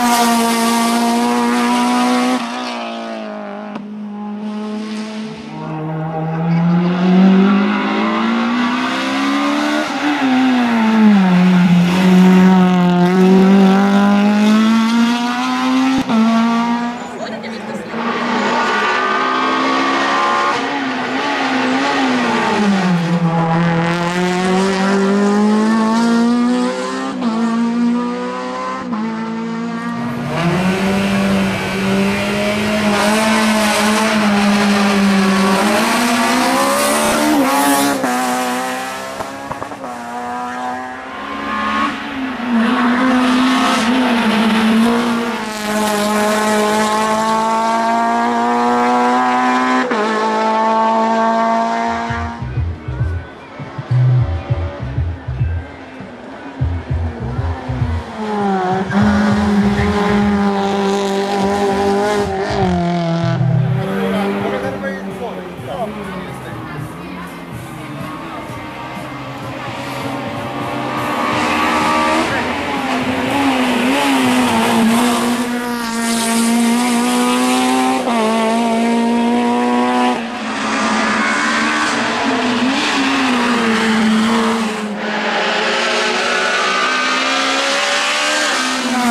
Wow.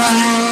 Jebbi